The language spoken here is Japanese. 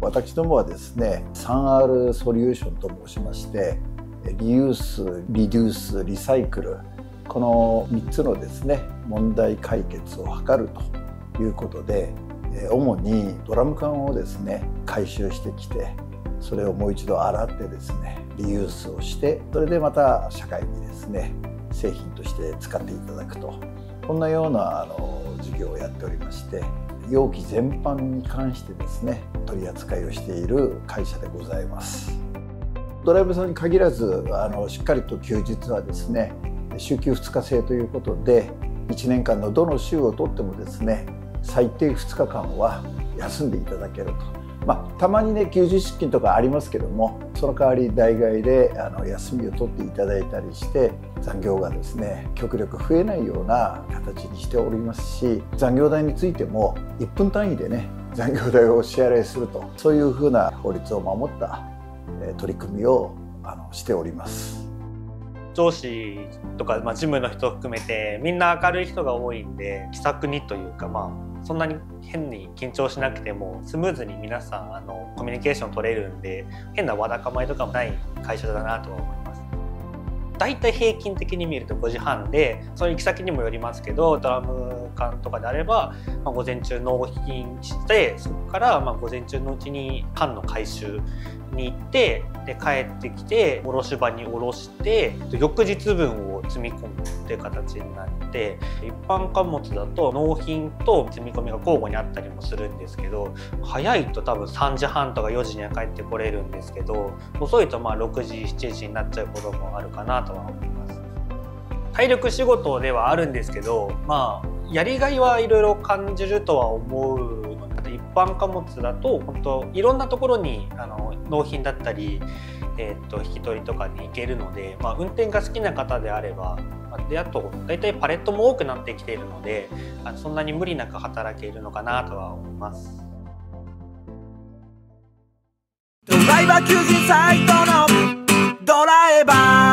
私どもはですね 3R ソリューションと申しましてリユースリデュースリサイクルこの3つのですね問題解決を図るということで主にドラム缶をですね回収してきてそれをもう一度洗ってですねリユースをしてそれでまた社会にですね製品として使っていただくと。こんなようなあの事業をやっておりまして容器全般に関してですね取り扱いをしている会社でございます。ドライブさんに限らずあのしっかりと休日はですね週休2日制ということで1年間のどの週をとってもですね最低2日間は休んでいただけると。まあ、たまにね休日出勤とかありますけどもその代わり代替であの休みを取っていただいたりして残業がですね極力増えないような形にしておりますし残業代についても1分単位でね残業代をお支払いするとそういうふうな法律を守った取り組みをあのしております。上司とか、まあ、事務の人含めてみんな明るい人が多いんで気さくにというかまあそんなに変に緊張しなくてもスムーズに皆さんあのコミュニケーション取れるんで変なわだかまりとかもない会社だなとは思います。大体平均的に見ると5時半でその行き先にもよりますけどドラム缶とかであれば、まあ、午前中納品してそこからま午前中のうちに缶の回収に行ってで帰ってきて卸場に卸して翌日分を積み込むっていう形になって一般貨物だと納品と積み込みが交互にあったりもするんですけど早いと多分3時半とか4時には帰ってこれるんですけど遅いとまあ6時7時になっちゃうこともあるかなとは思います。体力仕事ではあるんですけどまやりがいはいろいろ感じるとは思う一般貨物だと本当いろんなところにあの納品だったり、えー、と引き取りとかに行けるので、まあ、運転が好きな方であればであと大体パレットも多くなってきているのでそんなに無理なく働けるのかなとは思います。ドライバー求人サイトのドライバー